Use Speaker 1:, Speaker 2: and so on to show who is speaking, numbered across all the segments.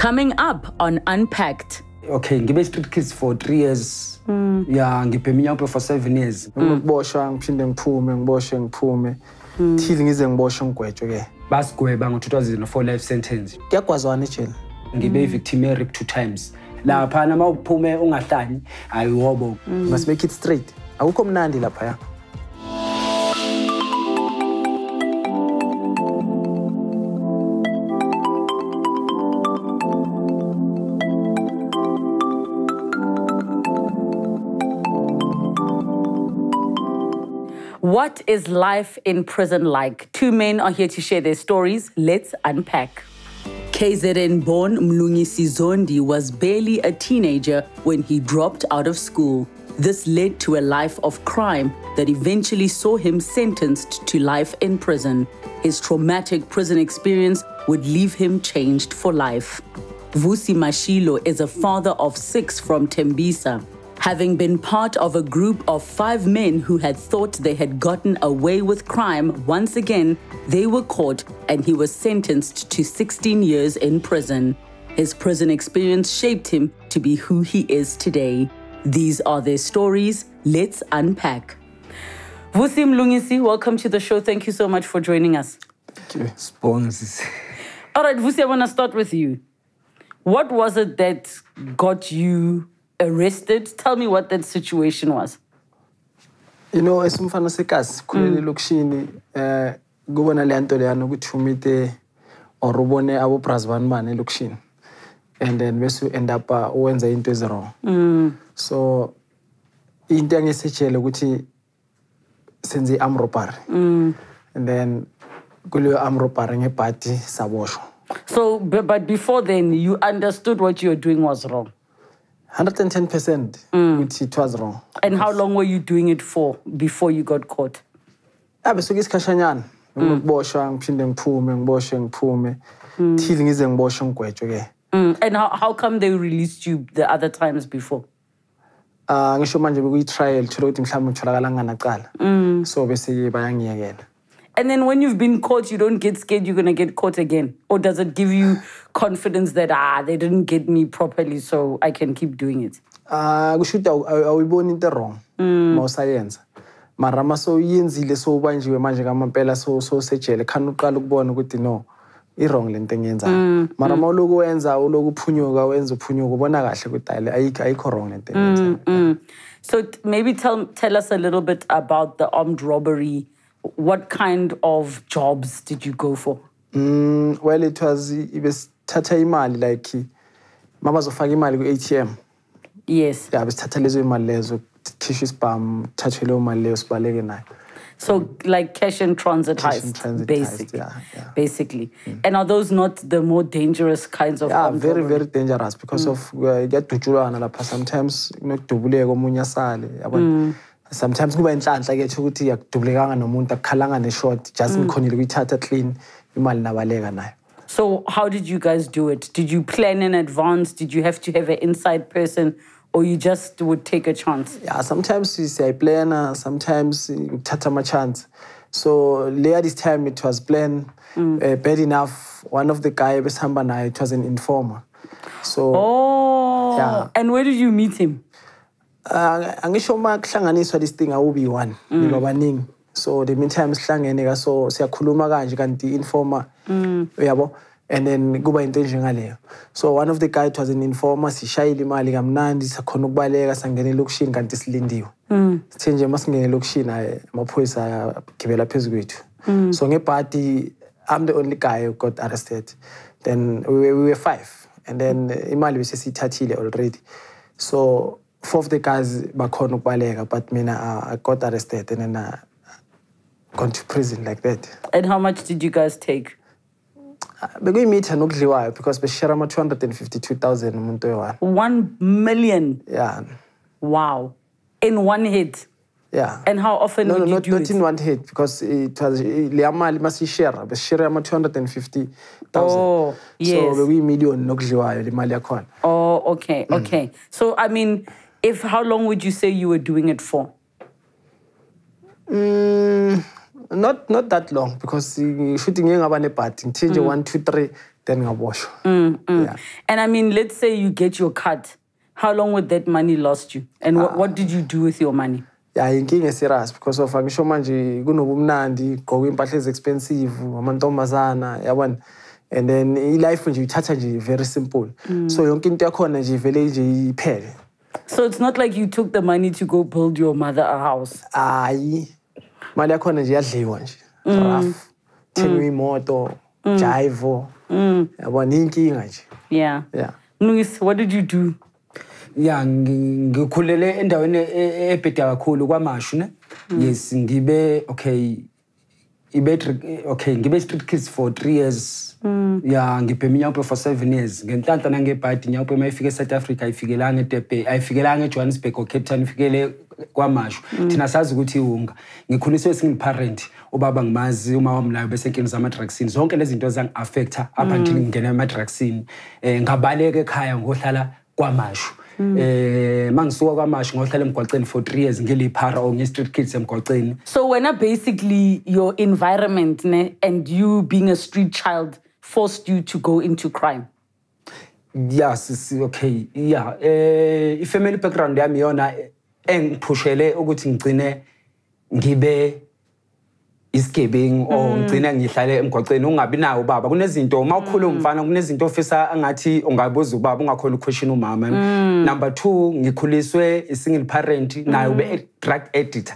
Speaker 1: Coming up on Unpacked.
Speaker 2: Okay, ngibe street kids for 3 years. Mm. Yeah, ngibhema inyampo for 7 years.
Speaker 3: Hmm. Ngokuboshwa mm. ngiphinde ngiphume, ngiboshe ngiphume. Mm. Thizi ngize ngiboshe ngigwetshwe ke.
Speaker 2: Basigweba ngo-2004 life sentence.
Speaker 3: Kuyagwazwana ejele.
Speaker 2: Ngibe hmm. victimary two times. Lapha hmm. nama uphume ungahlani, ayiwobo.
Speaker 3: Must make it straight. Akukho mnandi lapha ya.
Speaker 1: What is life in prison like? Two men are here to share their stories. Let's unpack. KZN born Mlungisi Zondi was barely a teenager when he dropped out of school. This led to a life of crime that eventually saw him sentenced to life in prison. His traumatic prison experience would leave him changed for life. Vusi Mashilo is a father of six from Tembisa. Having been part of a group of five men who had thought they had gotten away with crime, once again, they were caught and he was sentenced to 16 years in prison. His prison experience shaped him to be who he is today. These are their stories. Let's unpack. Vusi Mlungisi, welcome to the show. Thank you so much for joining us.
Speaker 2: spons
Speaker 1: All right, Vusi, I want to start with you. What was it that got you arrested? Tell me what that situation was.
Speaker 3: you know esimfana sekazi sikhulele elokishini eh kubona le nto leyana ukuthi umite or ubone abobras bani bani elokishini. And then bese u-end up uh, uwenza into ezi-wrong so into engisejele ukuthi senze i-arm robbery. And then kuleyo arm robbery ngebhadi saboshwa.
Speaker 1: So, but before then, you understood what you were doing was wrong.
Speaker 3: 110 percent mm. ukuthi it was wrong.
Speaker 1: And how long were you doing it for before you got caught?
Speaker 3: Ah, abe suke isikhashanyana. Mm. Ngokuboshwa ngiphinde ngiphume ngiboshwe ngiphume. Mm. Thile ngize ngiboshwe ngigwetshwe-ke
Speaker 1: Mm. And how, how come they released you the other times before?
Speaker 3: Ah ngisho manje bekuyi-trial thola ukuthi mhlawumbe ngitholakala nganacala. So bese bayangiyekela
Speaker 1: And then when you've been caught, you don't get scared you're going to get caught again? Or does it give you confidence that, ah, they didn't get me properly, so I can keep doing it?
Speaker 3: Ah kusho ukuthi awu- awu- awuyiboni into wrong hmm. ma usayenza mara ma sowuyenzile sowubanjiwe manje kamampela so- sowusejele khani uqala ukubona ukuthi no i-wrong le nto engiyenzayo hmm, hmm. mara ma uloku wenza uloku uphunyuka wenza uphunyuka ubona kahle ukuthi ayikho wrong le nto engiyenzayo.
Speaker 1: So maybe tell, tell us a little bit about the armed robbery. What kind of jobs did you go for?
Speaker 3: Mm, well it was ibesithatha imali like mabazofaka imali ku-ATM
Speaker 1: Yes.
Speaker 3: ya besithatha lezo imali lezo khishwe isibhamu thathwe leyo mali leyo sibaleke nayo
Speaker 1: So like cash and transit
Speaker 3: Cash
Speaker 1: heist,
Speaker 3: and transit heist,
Speaker 1: basically.
Speaker 3: yeah, yeah.
Speaker 1: Basically. And are those not the more dangerous kinds of
Speaker 3: yeah very
Speaker 1: robbery?
Speaker 3: very dangerous because of uh, kuyadutshulwana lapha sometimes you know to kunokudubuleka omunye asale yabona sometimes kuba inhlanhla kethu ukuthi akudubulekanga nomuntu akukhalanga neshort just mm. ngikhonile kuyithatha clean imali nabaleka nayo
Speaker 1: So how did you guys do it? Did you plan in advance? Did you have to have an inside person or you just would take a chance?
Speaker 3: yeah sometimes siyayiplana uh, sometimes ngithatha ama-chance so later this time it was plan mm. uh, bad enough one of the guy besihamba naye it was an informer so
Speaker 1: Oh.
Speaker 3: Yeah.
Speaker 1: And where did you meet him?
Speaker 3: Uh, angisho uma kuhlanganiswa this thing awubi one niba baningi. So the meantime sihlangene ka so siyakhuluma kanje kanti informer uyabo and then kuba into enjengaleyo so one of the it was an informer sishayile imali kamnandi sakhona ukubaleka sangena elokishini kanti silindiwe. Sithe nje masingena elokishini amaphoyisa ayagibela phezu kwethu so ngebhadi i'm the only guy who got arrested. Then we were, we were five. And then imali besesiyithathile already. So four of the guys bakhona ukubaleka but mina uh, i got arrested and then uh, gone to prison like that
Speaker 1: And how much did you guys take?
Speaker 3: bekuyimitha nokudliwayo because beshare ama-252,000 umuntu oyi-one
Speaker 1: One million.
Speaker 3: yeah
Speaker 1: Wow. In one hit.
Speaker 3: yeah
Speaker 1: And how often
Speaker 3: no, no, not, not
Speaker 1: it?
Speaker 3: in one hit because it was leya mali masiyishare besishare ama-250,000
Speaker 1: Oh,
Speaker 3: so
Speaker 1: yes.
Speaker 3: bekuyimiliyoni nokudliwayo le mali yakhona
Speaker 1: Oh, okay,
Speaker 3: Mm.
Speaker 1: okay. So I mean, if how long would you say you were doing it for?
Speaker 3: Mm, not not that long because uh, shooting ngaba nebhadi ngithe nje 1 2 3 then ngaboshwa yeah
Speaker 1: And I mean, let's say you get your cut. How long would that money last you? And what, what did you do with your money?
Speaker 3: ya inkinga eserious because of angisho manje kunobumnandi gqoka impahla ezi-expensive amantombazana yabona and then life nje uyithatha nje very simple so yonke into yakhona nje ivele nje iphele
Speaker 1: So it's not like you took the money to go build your mother a house.
Speaker 3: hayi imali yakhona nje yadliwa nje. Mm. Rough. Thengwe mm. imoto mm. jivo yabona iyinkinga nje.
Speaker 1: Yeah.
Speaker 3: yeah.
Speaker 1: Mlungisi, what did you do?
Speaker 2: ya ngi- ngikhulele endaweni ebheda kakhulu kwamashu ne yes ngibe okay ibe tri- okay ngibe street kids for three years. Ya ngibhema inyawupe for seven years. Ngenhlanhla nangebhadi inyawupe uma ifike esouth africa ayifikelanga edebe ayifikelanga ejohannesburg or cape town ifikele kwamashu. Thina sazi ukuthi iwunga ngikhuliswe single parent ubaba ngimazi uma wamlayo bese enkini zama-drugsini zonke lezi zinto zangi-affecta up until ngingena ema-drugsini um ngabaleka ekhaya ngohlala kwamashu eh mangisuka ngohlala emgwaqeni for 3 years ngiliphara or nge-street kids emgwaqeni
Speaker 1: So when I basically your environment ne, and you being a street child forced you to go into crime.
Speaker 2: sisi okay yeah. Eh i-family background yami yona engiphushele ukuthi ngigcine ngibe isigebengu or ngigcine ngihlale emgwaqeni ungabi nawo ubaba. Kunezinto uma ukhula umfana kunezinto ofisa angathi ungabuza ubaba ungakhona uquestion umama. Number 2 ngikhuliswe i-single parent naye ube drug addict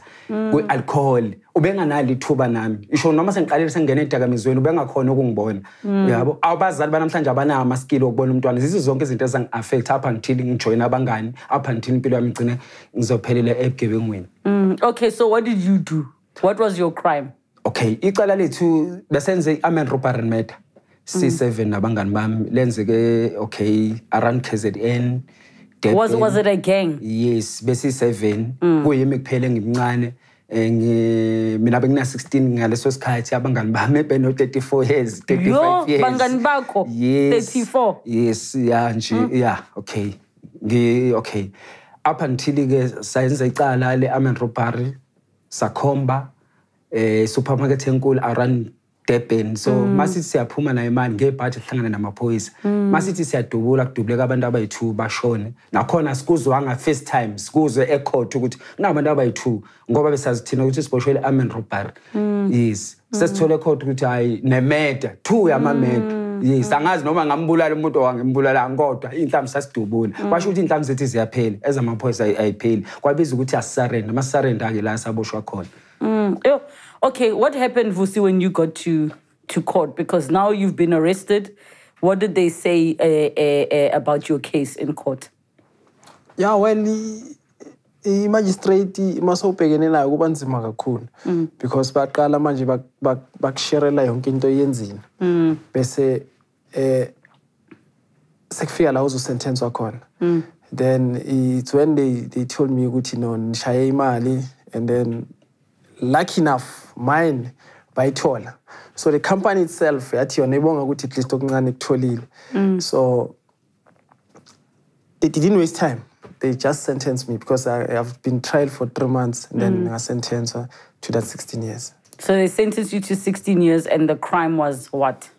Speaker 2: kwe-alcohol ubenganalo ithuba nami. Isho noma sengiqalile sengingena edakamizweni ubengakhona ukungibona. Yabo? Abazali banamhlanje abanawo amaskili okubona umntwana. Zizo zonke izinto ezangi-affect up until ngijoyina abangani up until impilo yami igcine ngizophelela ebugebengwini
Speaker 1: Mm, Okay, so what did you do? What was your crime?
Speaker 2: Okay icala lethu besenze i-amen robbery and murder c7 nabangani bami lenzeke okay around kzn
Speaker 1: Was
Speaker 2: Durban.
Speaker 1: was it a gang?
Speaker 2: yes besi-7 kuyimi kuphele ngimncane eh, ngi- mina bengina-16 ngaleso sikhathi abangani bami beno-34 years 35
Speaker 1: Yo,
Speaker 2: years
Speaker 1: bangani bakho,
Speaker 2: yes
Speaker 1: 34?
Speaker 2: yes ya nje ya okay ngi okay up until ke sayenza icala le-amen robbery sakhomba eh supermarket enkulu around Durban. So masithi siyaphuma nayo imali ngebhadi sihlangana namaphoyisa. Masithi siyadubula kudubuleka abantu abayi-2 bashone. Nakhona sikuzwanga first time sikuzwe ecourt ukuthi kunabantu abayi-2 ngoba besazi thina ukuthi siboshwele amen robbery yes. Sesithole ecourt ukuthi hayi nemeda two yamameda yes. Angazi noma ngambulala umuntu owangimbulalanga kodwa iy'nhlambi sasidubula kwasho ukuthi iy'nhlambi zethu ziyaphela ezamaphoyisa ayi- ayipheli. Kwabiza ukuthi asisarenda masisarenda-ke la saboshwa khona.
Speaker 1: Mm, yo, okay, what happened, Vusi, when you got to to court? Because now you've been arrested. What did they say uh, uh, uh, about your case in court?
Speaker 3: Yeah, well i- i-magistrate masowubhekene nayo kuba nzima kakhulu because baqala manje bak- bak- bakusherela yonke into oyenzile bese eh sekufika la uzosentenswa khona then it's when they, they told me ukuthi no nishaye imali and then lucky enough mine by bayithola so the company itself yathi yona ibonga ukuthi at least okuncane kutholile mm. so they didn't waste time. They just sentenced me because I have been tried for three months and then mm. I sentenced to that 16 years.
Speaker 1: So they sentenced you to 16 years, and the crime was what?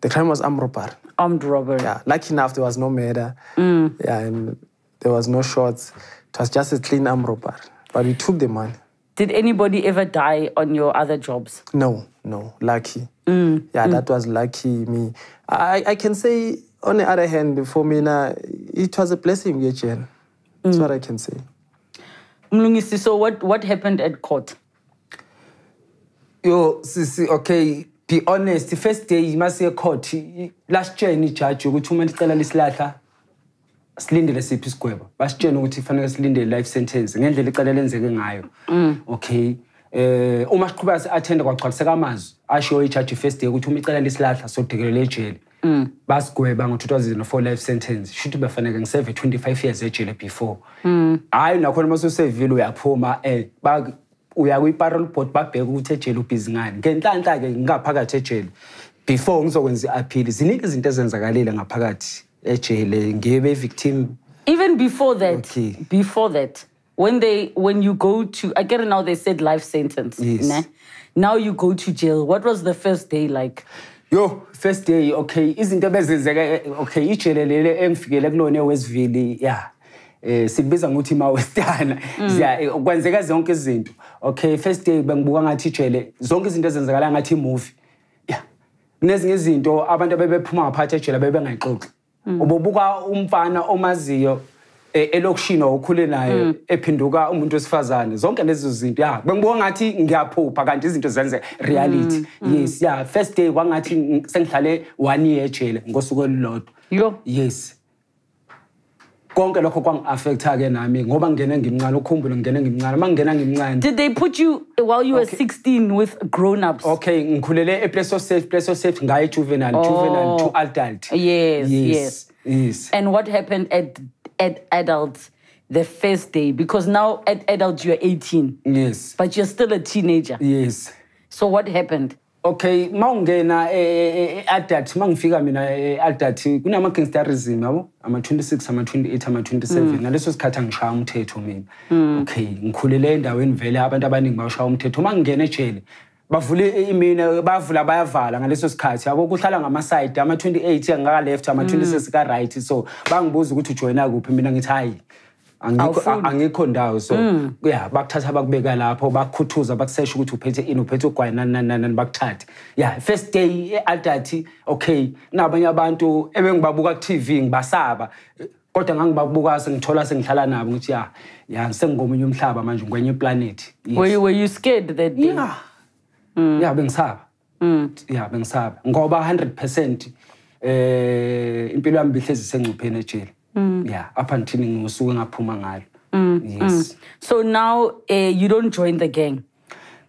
Speaker 3: The crime was armed robbery.
Speaker 1: Armed robbery.
Speaker 3: Yeah, lucky enough there was no murder. Mm. Yeah, and there was no shots. It was just a clean armed robbery. But we took the money.
Speaker 1: Did anybody ever die on your other jobs?
Speaker 3: No, no, lucky. Mm, yeah, mm. that was lucky me. I, I can say, on the other hand, for me, now, it was a blessing, yeah, Jen. That's mm. what I can say.
Speaker 1: Mlungisi, so what, what happened at court?
Speaker 2: yo sisi okay be honest the first day masiye court Last year, in i- lasitshena ijaji ukuthi uma licela lisilahla silindele siphi isigwebo? Basitshena ukuthi kufanele silindele life sentence ngendlela icala lenzeke ngayo. Okay. Eh uma siqhubeka si-attenda kwagcwaliseka amazwi ashiwo ijaji first day ukuthi uma icala lisilahla sodekelela ejele basigweba ngo-2004 life sentence. Shuthi befaneke ngiseve 25 years ejele before. Hhayi nakhona uma susevile uyaphuma um uya kwi-parol board babheke ukuthi ejele ubhizi ngani. Ngenhlanhla-ke ngaphakathi ejele. Before ngizokwenza i-appeal ziningi izinto ezenzakalile ngaphakathi. Ejele ngibe victim
Speaker 1: Even before that,
Speaker 2: Okay.
Speaker 1: before that, when they when you go to I get it now they said life sentence.
Speaker 2: Yes.
Speaker 1: ne? Now you go to jail. What was the first day like?
Speaker 2: yo first day okay izinto ebezenzeka okay ijele lele engifikele kulona eWestville yeah eh sibiza ngokuthi mawestana siya eh, kwenzeka zonke izinto okay first day bengibuka ngathi ijele zonke izinto ezenzakala ngathi movie yeah kunezinye izinto abantu abebephuma ngaphathi ejele bebengayixoxi ububuka umfana omaziyo eh, elokishini okhule naye ephinduka umuntu wesifazane. Zonke lezo zinto ya bengibuka ngathi ngiyaphupha kanti izinto zenzeka reality. Yes yeah first day kwangathi ng- sengihlale one year ejele ngosuku olulodwa.
Speaker 1: Yo.
Speaker 2: yes. Konke lokho kwangi-affecta ke nami? Ngoba ngingene ngimncane ukhumbule ngingene ngimncane. Uma ngingena ngimncane
Speaker 1: Did they put you while you were 16 with grown-ups?
Speaker 2: okay ngikhulele eplace of safe place of safe ngaye juvenile juvenile to oh. adult.
Speaker 1: Yes,
Speaker 2: yes yes.
Speaker 1: And what happened at at adults the first day? Because now at adults you're 18,
Speaker 2: yes.
Speaker 1: But you're still a teenager.
Speaker 2: yes.
Speaker 1: So what happened?
Speaker 2: Okay mawungena e-adult mangifika mina e-adult kunama-gangsterism yabo? Ama-26 ama-28 ama-27 ngaleso sikhathi angishaya umthetho mina. Okay ngikhulele endaweni vele abantu abaningi bawushaya umthetho. Uma ngingena ejele bavule imina bavula bayavala ngaleso sikhathi yabo? Kuhlala ngamasayidi ama-28 angaka-left ama-26 ka-right. So bangibuza ukuthi ujoyina kuphi? Mina ngithi hayi. Angikho angikho ndawo so ya bakuthatha bakubeka lapho bakukhuthuza bakusesha ukuthi uphethe ini uphethe ugwayi nani nani nani bakuthathe. Ya first day e-adathi okay nabanye abantu ebengibabuka ku-tv ngibasaba. Kodwa ngangibabuka sengithola sengihlala nabo ngithi ya ya sengingomunye umhlaba manje ngwenye iplanethi.
Speaker 1: Were you scared that day?
Speaker 2: ya ya bengisaba. Ya bengisaba. Ngoba 100 percent um impilo yami bihlezi sengcupheni ejele Mm. ya up until ngosuku engaphuma ngalo. Mm, yes. Mm.
Speaker 1: So now uh, you don't join the gang.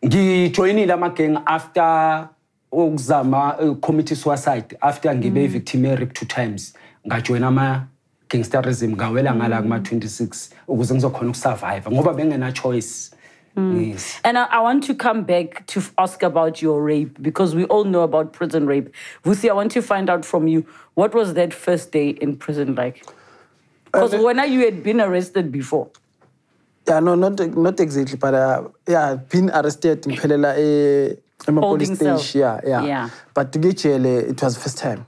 Speaker 2: ngijoyinile amageng after ukuzama eh, uh, committee suicide after ngibe victim eh, rape two times. Ngajoyina ama gangsterism ngawela ngala kuma 26 ukuze ngizokhona ukusurvive ngoba bengena choice. Yes.
Speaker 1: And I, I want to come back to ask about your rape because we all know about prison rape. Vusi, I want to find out from you what was that first day in prison like? Because when you had been arrested before.
Speaker 3: Yeah, no, not not exactly, but uh, yeah, been arrested in Pelela eh, in my police station. Yeah, yeah,
Speaker 1: Yeah.
Speaker 3: But to get jail, eh, it was first time.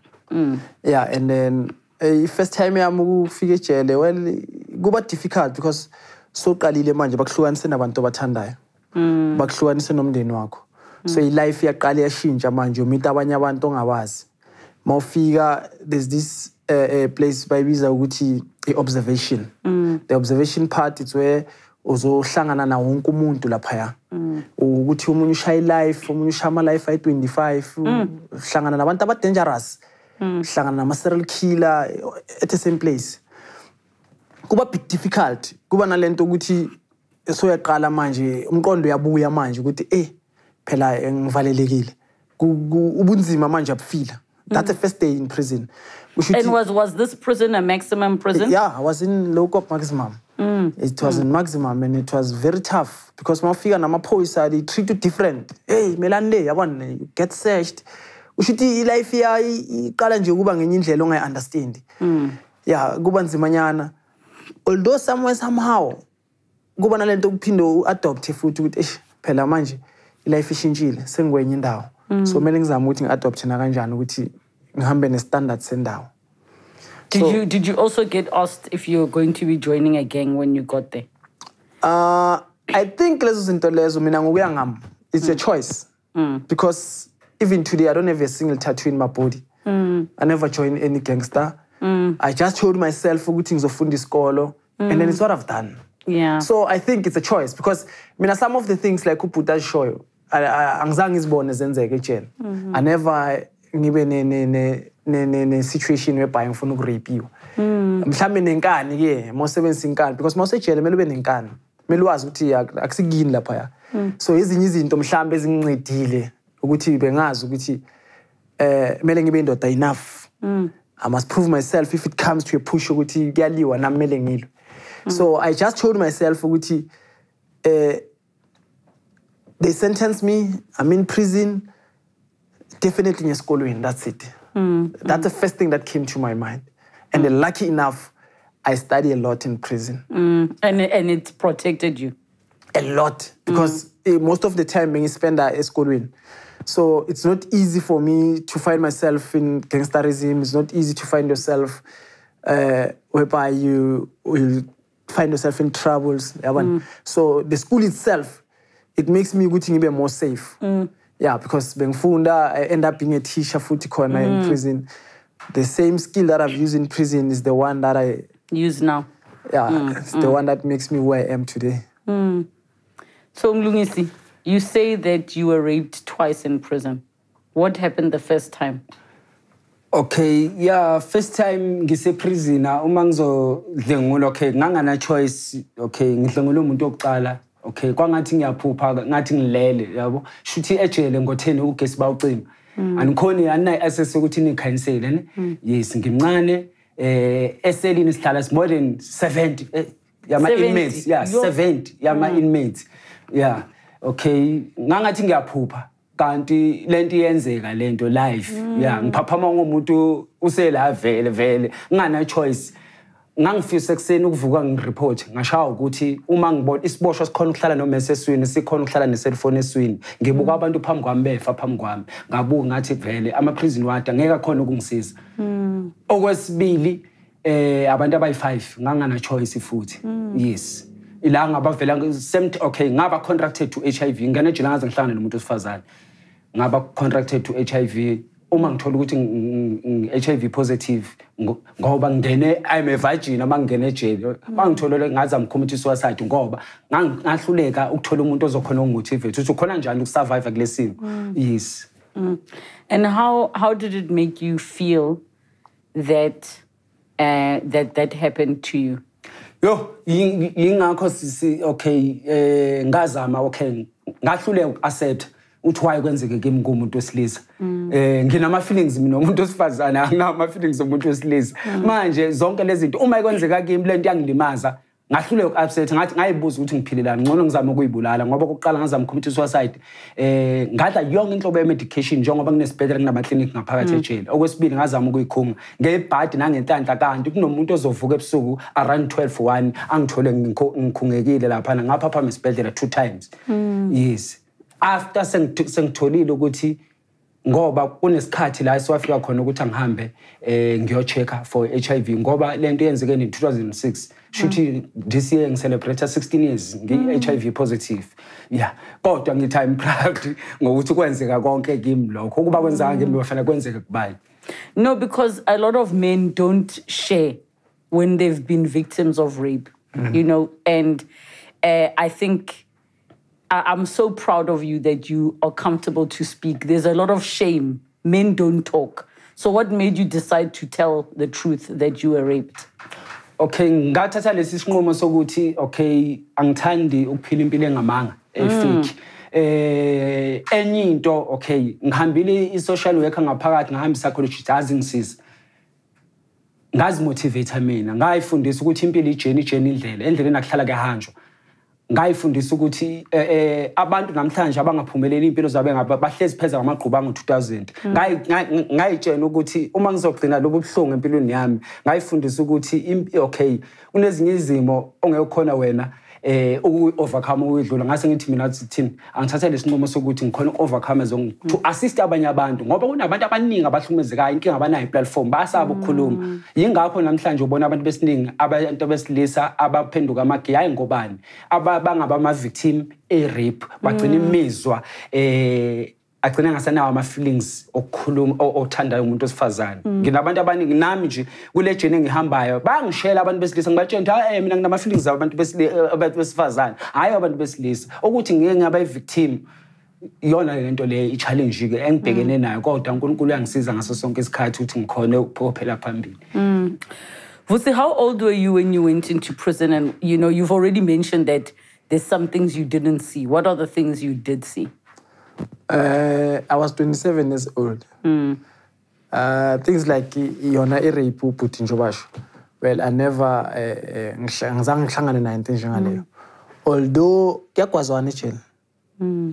Speaker 3: Yeah, and then uh, first time yami ukufika ejele, well, kuba difficult because so qalile manje bakuhlukanise nabantu abathandayo. Bakuhlukanise nomndeni wakho. So i-life yaqala yashintsha manje umita abanye abantu ongabazi. Mawufika there's this uh, place bayibiza ukuthi i-observation. The observation part is where uzohlangana na wonke umuntu laphaya. Ukuthi umunye ushaya i-life, omunye ushaya ama-life ayi-25, uhlangana nabantu aba-dangerous. Uhlangana nama-serial killer at the same place. kuba difficult kuba nalento ukuthi soyaqala manje umqondo uyabuya manje ukuthi eh phela ngivalelekile ubunzima manje abufila that's the first day in prison.
Speaker 1: And was, was this prison a maximum prison?
Speaker 3: yeah i was in low cop maximum. It was in maximum and it was very tough because mawufika namaphoyisa they treat you different. Hey melani yabona you get searched. Usho ukuthi ilife ya iqala nje ukuba ngenye indlela ongayi-understand ya kuba nzimanyana. Although somewhere somehow kuba nalento kuphinde u-adopte futhi ukuthi phela manje ilife ishintshile sengikwenye indawo. Mm. so kumele ngizame ukuthi ngi-adopte nakanjani ukuthi ngihambe ne-standard sendawo
Speaker 1: Did
Speaker 3: So-
Speaker 1: you did you also get asked if you were going to be joining a gang when you got there?
Speaker 3: Uh, I think lezo zinto lezo mina ngokuya ngami it's a mm. choice mm. because even today I don't have a single tattoo in my body. I never joined any gangster. I just told myself ukuthi ngizofunda isikolo and then it's what I've done.
Speaker 1: Yeah.
Speaker 3: So I think it's a choice because mina some of the things like ubhuta shoyo angizange ngizibone zenzeka ejele. I never ngibe ne ne ne ne ne, ne situation whereby ngifuna ukurapiwa. Mhlambe nenkani ke mawusebenzisa inkani because mawusejele kumele ube nenkani. Kumele wazi ukuthi ak- akusikini lapha. So ezinye izinto mhlambe ezingincedile ukuthi bengazi ukuthi eh kumele ngibe indoda enough. I must prove myself if it comes to a push ukuthi kuyaliwa nami kumele ngilwe. So I just told myself ukuthi eh they sentenced me, I'm in prison, definitely ngesikolweni, that's it. Hmm, that's the hmm. first thing that came to my mind. And then lucky enough, I study a lot in prison.
Speaker 1: Hmm, and and it protected you.
Speaker 3: A lot. Because eh, most of the time bengispenda esikolweni. So it's not easy for me to find myself in gangsterism. It's not easy to find yourself uh, whereby you will find yourself in troubles. yabona? So the school itself, it makes me ukuthi ngibe more safe. Mm. Yeah, because bengifunda, I end up being a teacher futhi khona in mm. prison. The same skill that I've used in prison is the one that I,
Speaker 1: Use now.
Speaker 3: yeah, mm, it's the one that makes me where I am today.
Speaker 1: So Mlungisi, you say that you were raped twice in prison. What happened the first time?
Speaker 2: Okay, yeah, first time ngise-prisoner uma ngizodlengula okay ngangana choice okay ngidlengula umuntu wokuqala okay kwangathi ngiyaphupha ngathi ngilele yabo? Shuthi ejele ngo-10 ugesi bawucima? Anikhoni aninayo access yokuthi nikhansele ne? Yes ngimncane eh eselini sihlala more than 70 eh, yama
Speaker 1: 70,
Speaker 2: inmates yeah
Speaker 1: yo.
Speaker 2: 70 yama inmates yeah okay. Ngangathi ngiyaphupha kanti lento iyenzeka lento live. Yeah ngiphaphama ngomuntu usela vele vele. Ngana choice ngangifisa ekuseni ukuvuka ngireport ngashawa ukuthi uma ngibona isiboshwa sikhona ukuhlala noma eseswini sikhona ukuhlala neselfone eswini. Ngibuka abantu phambi kwami befa phambi kwami. Ngabuka ngathi vele ama-prison ward angeke akhona ukungisiza. Okwesibili eh abantu abayi-5 ngangana choice futhi. Yes. Ila ngabavela same okay ngaba contracted to HIV ngene ejele ngaze ngihlangane nomuntu osifazane ngaba contracted to HIV uma ngithola ukuthi ngi-HIV positive ngoba ngingene I'm a virgin uma ngingene ejele bangitholele ngaze amcommit suicide ngoba ngahluleka ukuthola umuntu ozokhona ukungotivate ukuthi ukhona njani ukusurvive kule simo? Yes.
Speaker 1: And how how did it make you feel that uh, that that happened to you?
Speaker 2: yo yi- yingakho sisi okay eh ngazama okay ngahluleka uku-accept uthi why kwenzeke kimi kumuntu wesilisa. Eh nginama feelings mina umuntu osifazana anginama feelings omuntu wesilisa. Manje zonke lezi zinto uma ikwenzeka kimi lento yangilimaza ngahluleka uku-upset ngathi ngayibuza ukuthi ngiphilelani ngcono ngizame ukuyibulala ngoba kokuqala ngazama ucommit suicide. Eh ngadla yonke inhlobo ye-medication njengoba kunesibhedlela kunamaklinikhi ngaphakathi ejele. Okwesibili ngazama ukuyikhunga ngebhadi nangenhlanhla kanti kunomuntu ozovuka ebusuku around 12 1 angithole ngikho- ngikhungekile laphana ngapha phama esibhedlela two times. Yes. After sengith- sengitholile ukuthi ngoba kunesikhathi la esiwafika khona ukuthi angihambe eh ngiyochecka for HIV ngoba lento yenzeke in 2006 shuthi this year ngicelebrate 16 years ngi-HIV positive. Yeah. Kodwa ngithi I'm proud ngokuthi kwenzeka konke kimi lokho. Ukuba kwenzeka kimi bafanele kwenzeke kubani
Speaker 1: No, because a lot of men don't share when they've been victims of rape, you know, and uh, I think I- I'm so proud of you that you are comfortable to speak. There's a lot of shame. Men don't talk. So, what made you decide to tell the truth that you were raped?
Speaker 2: Okay ngathatha lesi sinqumo sokuthi okay angithandi ukuphila impilo engamanga efake eh enye into okay ngihambile i-social worker ngaphakathi ngahamba i-psychologist azingisiza ngazi motivate mina ngayifundisa ukuthi impilo ijeni ijeni indlela endleleni akuhlala kuyahanjwa ngayifundisa ukuthi eh, eh abantu namhlanje abangaphumeleli impilo zabo ngaba bahlezi phezulu ngamagquba angu 2000 Ngayi- ngayi- ngayitshena ukuthi uma ngizogcina lobu buhlungu empilweni yami ngayifundisa ukuthi impi- okay kunezinye izimo ongeke khona wena eh uku-overcome ukuyidlula ngase ngithi minathi thini angithathe lesinqumo sokuthi ngikhona uku-overcome to assist abanye abantu ngoba kunabantu abaningi abahlukumezekayo inkinga abanayo i-platform bayasaba ukukhuluma. Yingakho namhlanje ubona abantu besiningi abantu besilisa abaphenduka amageyi hayi ngobani? Aba- bangabama-victim e-rape bagcina imizwa eh agcina engasanawo ama-feelings okukhuluma othandayo umuntu wesifazane nginabantu abaningi nami nje kule jeni engihambayo bayangishela abantu besilisa ngibatshela ukuthi hayi eh, mina nginama-feelings abantu eh, abantu besifazane hhayi abantu besilisa ukuthi ngike ngaba i-victim iyona le i-challenge-ke engibhekene nayo kodwa unkulunkulu uyangisiza ngaso sonke isikhathi ukuthi ngikhone ukuphophela phambili mm.
Speaker 1: Vusi, how old were you when you went into prison? And you know, you've already mentioned that there's some things you didn't see. What are the things you did see?
Speaker 3: Uh, I was 27 years old. Uh, things like yona i-rape ubhuti njobasho well i never uh, uh, ngizange ngihlangane nayo into enjengaleyo. Although kuyagwazwana ejele.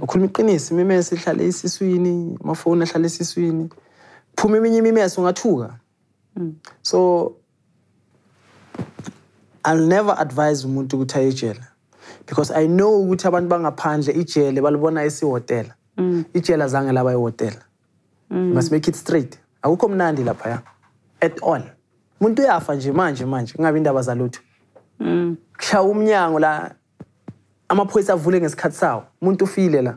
Speaker 3: Ukhuluma iqiniso imimese ihlale esiswini amafoni ahlale esiswini phuma eminye imimese ungathuka so I'll never advise umuntu ukuthi aye ejele because I know ukuthi abantu bangaphandle ijele balibona isihotela ijele azange laba ihotela you must make it straight. Akukho mnandi laphaya. At all. Umuntu uyafa nje manje manje kungabi indaba zalutho. Kushaya umnyango la amaphoyisa avule ngesikhathi sawo. Umuntu ufile la.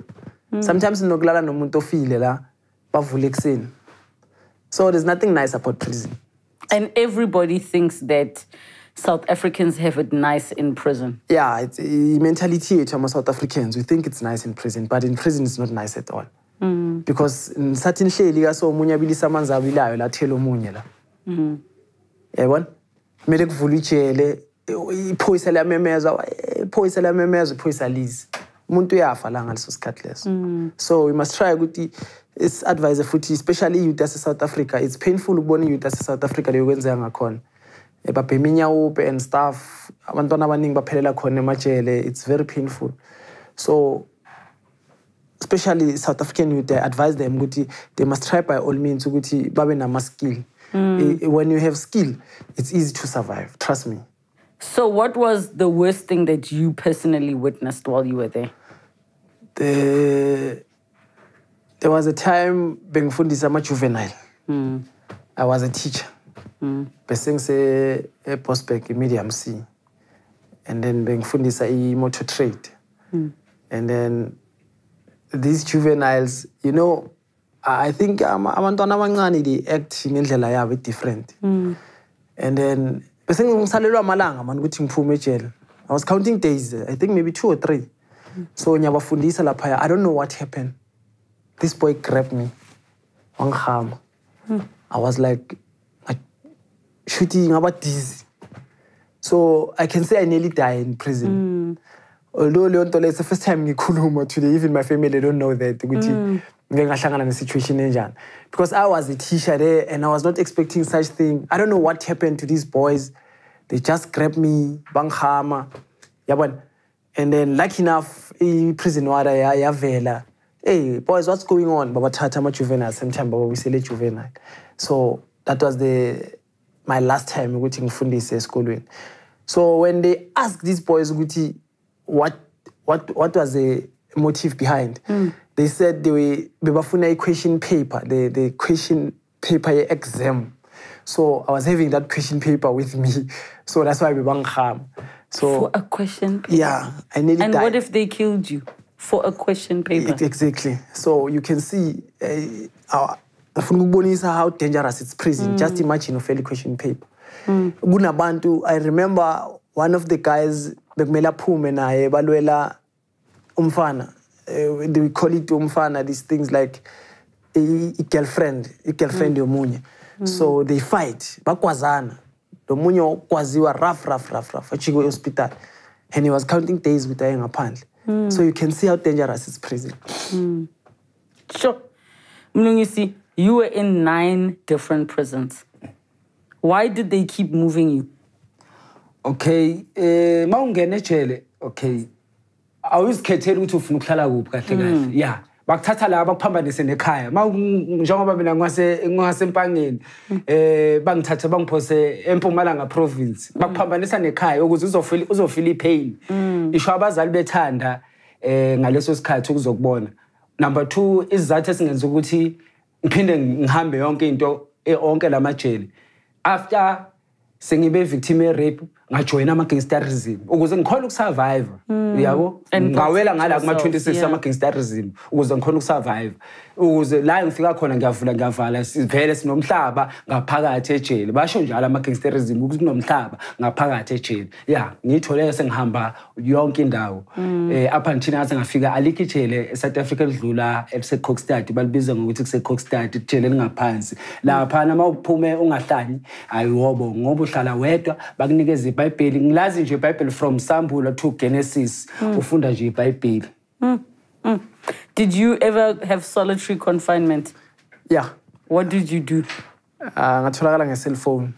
Speaker 3: Sometimes nokulala nomuntu ofile la bavule ekuseni. So there's nothing nice about prison.
Speaker 1: And everybody thinks that South Africans have it nice in prison.
Speaker 3: yeah it's i-mentality yethu ama-south africans we think it's nice in prison but in prison it's not nice at all. Mm. Because sathi nihleli kaso omunye abilisa amanzi abilayo lathela omunye la. Mm. Yayibona? Kumele kuvulwe ijele iphoyisa liyamemezwa iphoyisa liyamemezwa iphoyisa lizi umuntu uyafa la ngaleso sikhathi leso. Mm. So we must try ukuthi isi-advise futhi especially i-youth yase-south africa it's painful ukubona i-youth yase-south africa leyo kwenzeka ngakhona babhema inyawupe and stuff abantwana abaningi baphelela khona emajele it's very painful so especially South African youth, I advise them ukuthi they must try by all means ukuthi babe nama skill. Eh, When you have skill, it's easy to survive. Trust me.
Speaker 1: So, what was the worst thing that you personally witnessed while you were there?
Speaker 3: The, there was a time bengifundisa ama juvenile. I was a teacher. Bese ngise eBoksburg eh, medium C. And then bengifundisa i motor trade. Hmm. And then these juveniles, you know, I think abantwana abancane they act ngendlela yabo i different. Hmm. And then bese ngisalelwa amalanga man ukuthi ngiphume ejele. I was counting days, I think maybe two or three. So ngiyabafundisa lapha, I don't know what happened. This boy grabbed me. Wangihama. Hmm. I was like shooting about this. So I can say I nearly died in prison. Mm. Although leyo nto it's the first time ngikhuluma today, even my family they don't know that mm. ngeke ngahlangana nesituation enjani. Because I was a teacher there and I was not expecting such thing. I don't know what happened to these boys. They just grabbed me, bangihama. Yabona. And then lucky enough, i-prison water ya- yavela. Hey, boys, what's going on? Babathatha ama-juvenile, same time bababuyisele juvenile. So that was the my last time ukuthi ngifundise esikolweni. So when they asked these boys ukuthi what what what was the motive behind, they said they were bebafuna a question paper, the the question paper ye exam. So I was having that question paper with me. So that's why bebangihama. So
Speaker 1: For a question paper.
Speaker 3: yeah, I nearly
Speaker 1: And
Speaker 3: died.
Speaker 1: what if they killed you for a question paper?
Speaker 3: Ex- Exactly. So you can see uh, our ukubonisa how dangerous it's prison. Mm. Just imagine ufele question paper. Mm. Kunabantu I remember one of the guys bekumele aphume naye balwela umfana. Uh, they call it umfana these things like i- i- girlfriend, i-girlfriend mm. yomunye. So they fight, bakwazana. Lo munye wakwaziwa rough rough rough rough achikwe hospital. And he was counting days with aye ngaphandle. So you can see how dangerous is prison.
Speaker 1: Sure. Mlungisi, you were in nine different prisons. Why did they keep moving you?
Speaker 2: okay eh mawungena ejele okay awuzikhetheli ukuthi ufuna ukuhlala kuphi kahle kahle. Ya bakuthatha la bakuphambanise nekhaya. Ma njengoba mina ngase ngasempangeni eh bangithatha bangiphose empumalanga province. Bakuphambanisa nekhaya ukuze uzofila uzofila ipain. Isho abazali bethanda eh ngaleso sikhathi ukuzokubona. Number 2 izizathu esingenza ukuthi ngiphinde ngihambe yonke into eh, onke lamajele after sengibe victim ye-rape ngajoyina ama-gangsterism. Ukuze ngikhona ukusurvive yabo?
Speaker 1: And
Speaker 2: ngawela
Speaker 1: protect
Speaker 2: ngala kuma-26
Speaker 1: yourself, yeah.
Speaker 2: ama-gangsterism ukuze ngikhona ukusurvive. Ukuze la ngifika khona ngiyavula ngiyavala sivele sinomhlaba ngaphakathi ejele. Basho njalo ama-gangsterism ukuthi kunomhlaba ngaphakathi ejele. Ya ngiyithole sengihamba yonke indawo. Um up until ngaze ngafika alikho ijele e-south africa lidlula elisecockstad balibiza ngokuthi kusecockstad ijele elingaphansi laphana uma uphume ungahlali ayiwobo ngoba uhlala wedwa bakunikeza ibhayibheli ngilazi nje ibhayibheli from sambulo to genesis mm. ufunda nje ibhayibheli mm, mm.
Speaker 1: Did you ever have solitary confinement?
Speaker 3: Yeah.
Speaker 1: What did you do?
Speaker 3: Uh, ngatholakala nge-cell phone.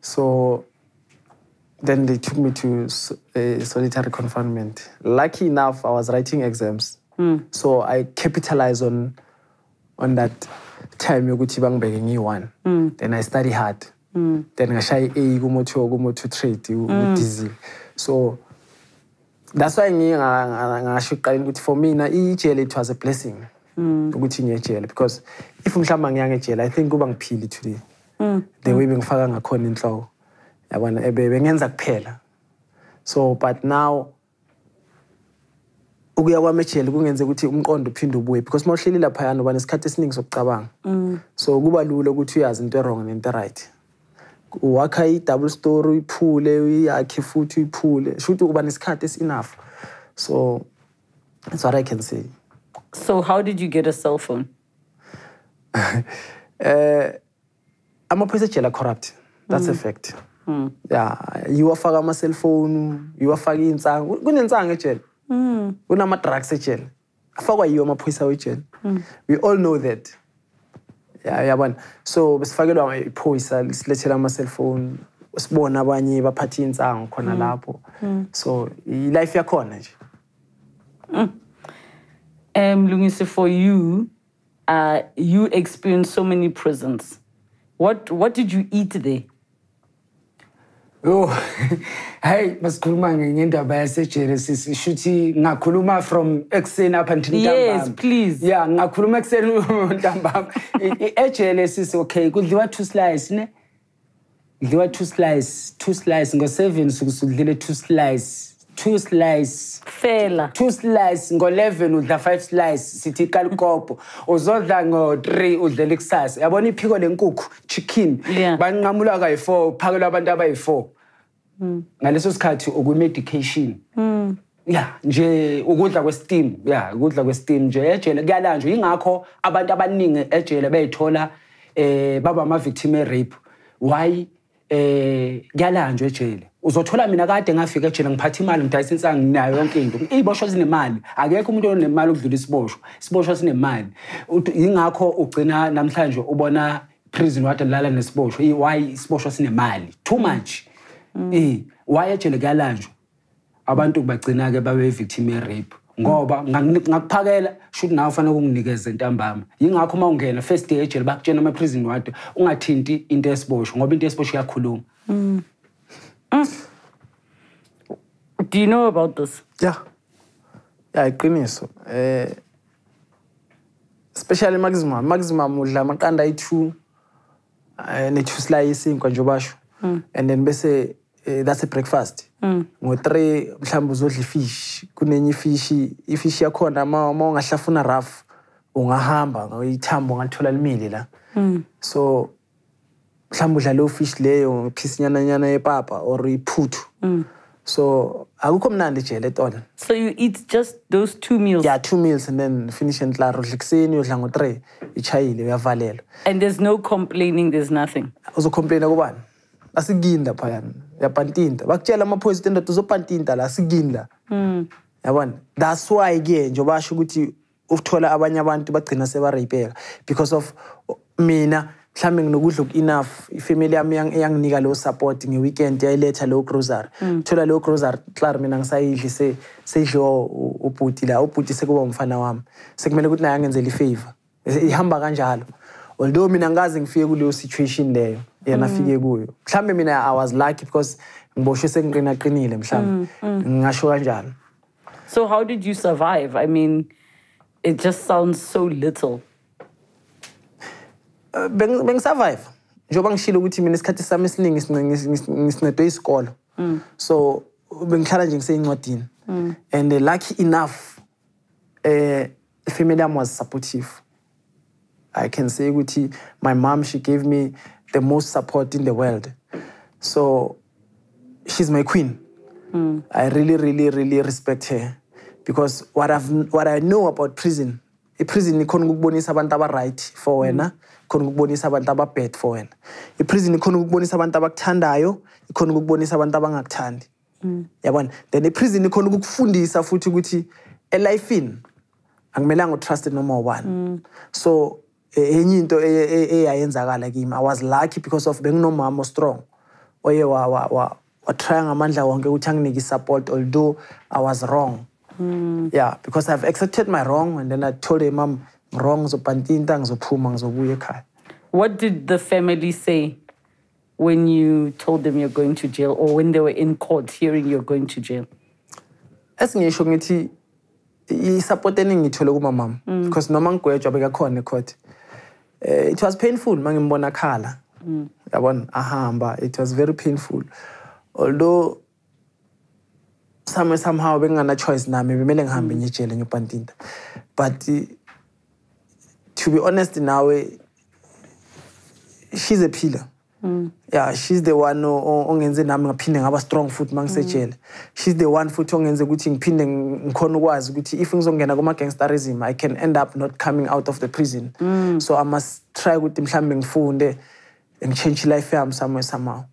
Speaker 3: So then they took me to uh, solitary confinement. Lucky enough, I was writing exams. So I capitalized on on that time yokuthi bangibeke ngiyi-one. Then I study hard. Then ngashaya i-A kumoto kumoto trade u-diesel. So that's why ngiye nga- nga- ngasho ekuqaleni ukuthi for mina ijele it was a blessing. Ukuthi ngiye ejele because if mhlawumbe ngiyanga ejele i think kuba ngiphili today. The way bengifaka ngakhona inhloko yabona ebe- bengenza kuphela. So but now ukuya kwami ejele kungenze ukuthi umqondo uphinde ubuye because uma uhleli laphayana uba nesikhathi esiningi sokucabanga so kuba lula ukuthi uyazi into erong nento right wakha i-double story uyiphule uyakhe futhi uyiphule. Sho ukuthi uba nesikhathi esi-enough. So that's what i can say.
Speaker 1: So how did you get a cell phone?
Speaker 3: Eh, amaphoyisa ejele corrupt. That's a mm. fact. Mm. Ya yiwafaka ama-cellphone yiwafaka iy'nsango kunensanga ejele. Mm. Kunama-drugs ejele. Afakwa yiwo amaphoyisa wejele. We all know that yabona. So besifakelwa iphoyisa silethela ama-cellphone sibona abanye baphatha iy'nsango khona lapho. So ilife yakhona nje?
Speaker 1: Um, Lungisi, for you, uh, you experienced so many prisons. What what did you eat there?
Speaker 2: Yo, hayi masikhuluma nge- ngendaba yasejele sisi shuthi ngakhuluma from ekuseni up until
Speaker 1: Yes,
Speaker 2: ntambama.
Speaker 1: please.
Speaker 2: Yeah, ngakhuluma ekuseni ntambama. I- i- Ejele sisi okay, kudliwa two slice ne? Kudliwa two slice, two slice ngo-7 suku sudlile two slice, two slice.
Speaker 1: Fela.
Speaker 2: two slice ngo-11 udla five slice sithi ikalikopo uzodla ngo-3 udlela ikusasa yabona iphiko lenkukhu chicken
Speaker 1: Yeah.
Speaker 2: banqamulwa kayi-four uphakelwa abantu abayi-four ngaleso sikhathi ukwi-medication ya nje ukudla kwesteam ya ukudla kwesteam nje ejele kuyalanjwa. Yingakho abantu abaningi ejele beyithola eh baba ama-victim e-rape why? Eh kuyalanjwa ejele. Uzothola mina kade ngafika ejele ngiphatha imali ngidayisa insango nginayo yonke into. Iy'boshwa zinemali. Akekho umuntu onemali ukudlula isiboshwa. Isiboshwa sinemali. Ut- yingakho ugcina namhlanje ubona prison wade lala nesiboshwa. I- why isiboshwa sinemali? Too much. Mm. eh wayejele kalanjwe abantu kubagcina ke babe victim ye rape ngoba ngakuphakela shuthi nawe fanele unginikeze ntambama. Yingakho uma ungena first day ejele bakutshena ama prison ward ungathinti into esiboshwe ngoba into esiboshwe iyakhuluma. Mm. mm.
Speaker 1: do you know about this?
Speaker 3: Yeah yeah iqiniso. Eh especially maximum maximum udla amaqanda ayi2 eh, ne juice la yesinkwa nje basho mm. and then bese Eh, that's a breakfast. Mm. Ngo-three mhlawumbe uzodla ifish. Kunenye ifishi ifishi yakhona ma ungahlafuna rough ungahamba ithambo ungalithola limile la. Mm. So mhlawumbe udla leyo fish leyo phisi nyananyana yepapa or iphuthu. Mm. So akukho mnandi ejele etona
Speaker 1: So you eat just those two meals,
Speaker 3: yeah two meals and then finish enhlaro udla ekuseni udla ngo-three ichayile uyavalelwa.
Speaker 1: And there's no complaining. There's nothing.
Speaker 3: uzocomplaina kubani asikini laphayana uyapantinta bakutshela amaphoyisa ukuthi endoda uzopantinta la asikini la yabona? That's why-ke nje basho ukuthi ukuthola abanye abantu bagcina sebareyipeka because of mina mhlawumbe nginokudla oku-enough ifamily yami iyang- iyanginika leyo support nge-weekend yayiletha leyo grocery. Thola leyo grocery klaro mina ngisayidli se- seyidliwa u- ubhuti la. Ubhuti sekuba umfana wami. Sekumele ukuthi naye angenzela ifavor. Ihamba kanjalo. Although mina ngaze ngifike kuleyo situation leyo yena mm. afike kuyo. Mhlambe mina i was lucky because ngiboshwe sengiqinaqinile mhlambe. Mm, mm. Ngingasho kanjalo
Speaker 1: So how did you survive? I mean, it just sounds so little.
Speaker 3: Uh, Beng- bengisurvive. Njengoba ngishilo ukuthi mina isikhathi sami esiningi sine- ngis- ngis- ngisincedwe isikolo so bengihlala nje ngisey'ncwadini. And uh, lucky enough uh, ifamily yami was supportive. I can say ukuthi my mom she gave me the most support in the world so she's my queen mm. I really, really, really respect her because what I've what I know about prison, i-prison ikhona ukukubonisa abantu aba-right mm. for wena, ikhona ukukubonisa abantu aba-bad for wena. I-prison ikhona ukukubonisa abantu abakuthandayo, ikhona ukukubonisa abantu abangakuthandi. Mm. Yabona? Then i-prison ikhona ukukufundisa futhi ukuthi elifini akumelanga utrust noma ubani. So eh, enye into eyayenzakala kimi I was lucky because of benginomama strong oye wa wa wa watrya ngamandla wonke ukuthi anginike support although I was wrong. Hmm. Yeah, because I've accepted my wrong and then I told her mom wrong ngizopantinta ngizophuma ngizobuya ekhaya.
Speaker 1: What did the family say when you told them you're going to jail or when they were in court hearing you're going to jail?
Speaker 3: Esingisho ngithi i-support eningi ngithole kumamama hmm. because noma ngigwetshwa bekakhona ecourt eh it was painful mangimbona khala. Yabona ahamba it was very painful. Although some somehow bengana choice nami bemele ngihambe ngijele nyopantinta but eh, to be honest nawe she's a pillar Mm. yeah she's the one ongenze nami ngaphinde ngaba strong futhi mangisejele mm. she's the one futhi ongenze ukuthi ngiphinde ng- ngikhona ukwazi ukuthi if ngizongena kuma gangsterism i can end up not coming out of the prison. Mm. So i must try ukuthi mhlambe ngifunde and change life yami somewhere somehow.